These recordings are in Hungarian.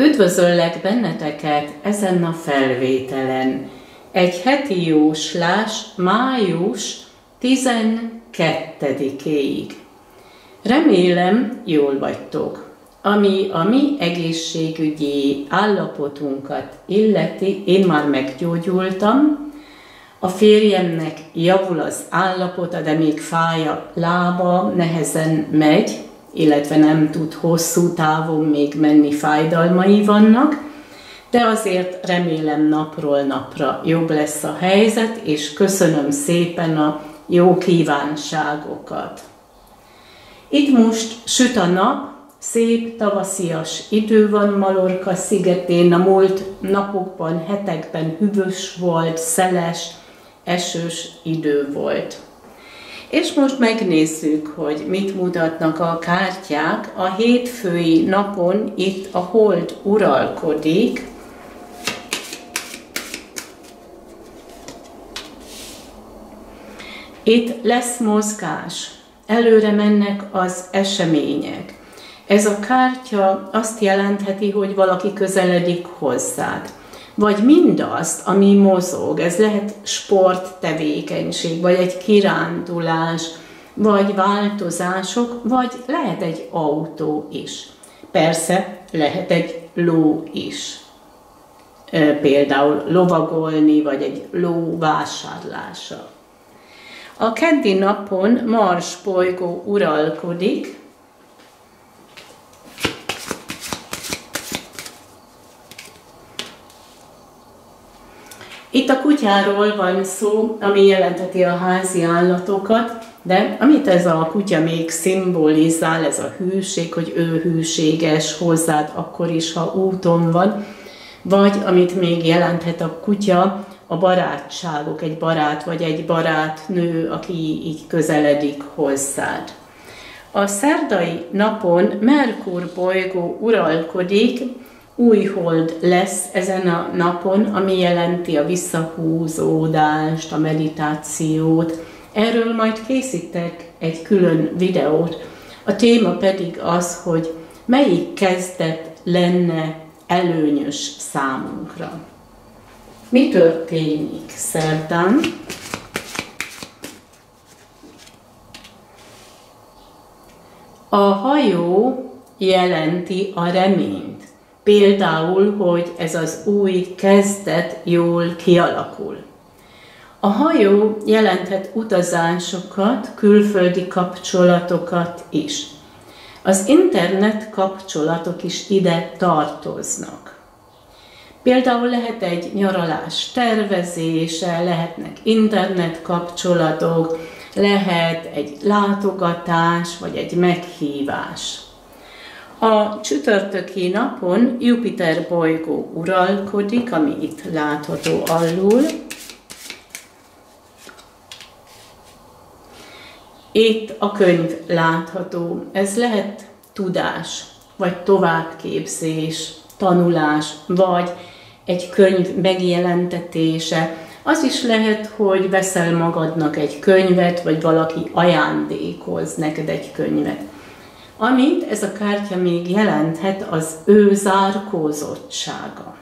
Üdvözöllek benneteket ezen a felvételen. Egy heti jóslás május 12-éig. Remélem, jól vagytok. Ami a mi egészségügyi állapotunkat illeti, én már meggyógyultam, a férjemnek javul az állapota, de még fáj a lába, nehezen megy, illetve nem tud hosszú távon még menni, fájdalmai vannak, de azért remélem napról napra jobb lesz a helyzet, és köszönöm szépen a jó kívánságokat. Itt most süt a nap, szép tavaszias idő van Malorka szigetén, a múlt napokban, hetekben hűvös volt, szeles, esős idő volt. És most megnézzük, hogy mit mutatnak a kártyák. A hétfői napon itt a hold uralkodik, Itt lesz mozgás, előre mennek az események. Ez a kártya azt jelentheti, hogy valaki közeledik hozzád vagy mindazt, ami mozog, ez lehet sporttevékenység, vagy egy kirándulás, vagy változások, vagy lehet egy autó is. Persze lehet egy ló is. Például lovagolni, vagy egy ló vásárlása. A keddi napon Mars bolygó uralkodik, Itt a kutyáról van szó, ami jelenteti a házi állatokat, de amit ez a kutya még szimbolizál, ez a hűség, hogy ő hűséges hozzád akkor is, ha úton van, vagy amit még jelenthet a kutya, a barátságok, egy barát vagy egy barátnő, aki így közeledik hozzád. A szerdai napon Merkur bolygó uralkodik, új hold lesz ezen a napon, ami jelenti a visszahúzódást, a meditációt. Erről majd készítek egy külön videót. A téma pedig az, hogy melyik kezdet lenne előnyös számunkra. Mi történik szerdán? A hajó jelenti a reményt. Például, hogy ez az új kezdet jól kialakul. A hajó jelenthet utazásokat, külföldi kapcsolatokat is. Az internet kapcsolatok is ide tartoznak. Például lehet egy nyaralás tervezése, lehetnek internet kapcsolatok, lehet egy látogatás vagy egy meghívás. A csütörtöki napon Jupiter bolygó uralkodik, ami itt látható alul. Itt a könyv látható. Ez lehet tudás, vagy továbbképzés, tanulás, vagy egy könyv megjelentetése. Az is lehet, hogy veszel magadnak egy könyvet, vagy valaki ajándékoz neked egy könyvet. Amit ez a kártya még jelenthet, az ő zárkózottsága.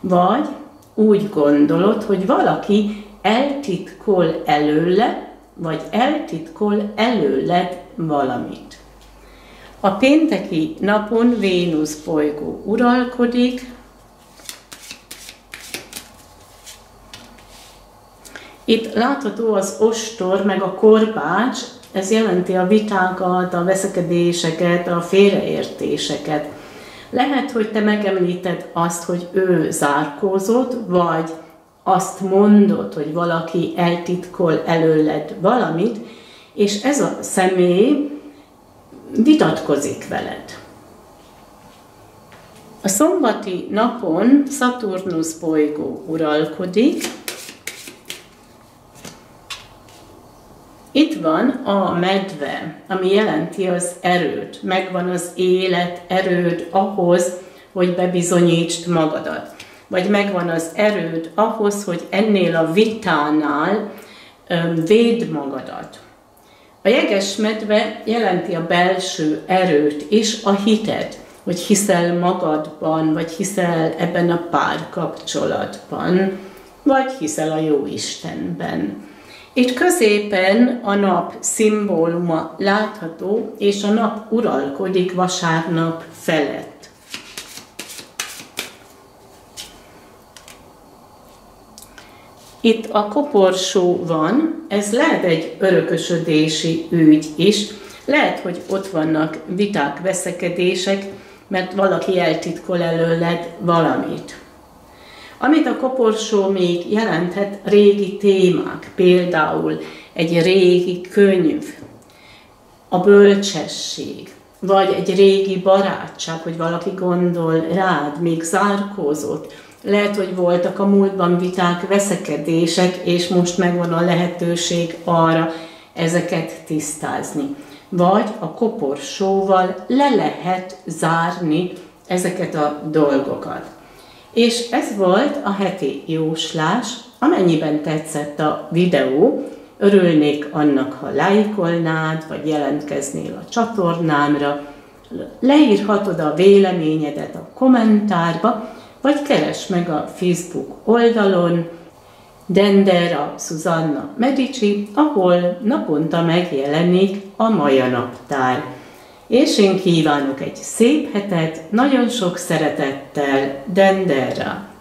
Vagy úgy gondolod, hogy valaki eltitkol előle, vagy eltitkol előled valamit. A pénteki napon Vénusz bolygó uralkodik, Itt látható az ostor, meg a korbács, ez jelenti a vitákat, a veszekedéseket, a félreértéseket. Lehet, hogy te megemlíted azt, hogy ő zárkózott, vagy azt mondod, hogy valaki eltitkol előled valamit, és ez a személy vitatkozik veled. A szombati napon Szaturnusz bolygó uralkodik, Itt van a medve, ami jelenti az erőt. Megvan az élet, erőd ahhoz, hogy bebizonyítsd magadat. Vagy megvan az erőd ahhoz, hogy ennél a vitánál véd magadat. A jeges medve jelenti a belső erőt és a hitet, hogy hiszel magadban, vagy hiszel ebben a párkapcsolatban, vagy hiszel a jó Istenben. Itt középen a nap szimbóluma látható, és a nap uralkodik vasárnap felett. Itt a koporsó van, ez lehet egy örökösödési ügy is, lehet, hogy ott vannak viták, veszekedések, mert valaki eltitkol előled valamit. Amit a koporsó még jelenthet, régi témák, például egy régi könyv, a bölcsesség, vagy egy régi barátság, hogy valaki gondol rád, még zárkózott, lehet, hogy voltak a múltban viták, veszekedések, és most megvan a lehetőség arra ezeket tisztázni. Vagy a koporsóval le lehet zárni ezeket a dolgokat. És ez volt a heti jóslás, amennyiben tetszett a videó, örülnék annak, ha lájkolnád, vagy jelentkeznél a csatornámra, leírhatod a véleményedet a kommentárba, vagy keres meg a Facebook oldalon. Dendera Susanna Medici, ahol naponta megjelenik a Maja Naptár. És én kívánok egy szép hetet, nagyon sok szeretettel, Dendera!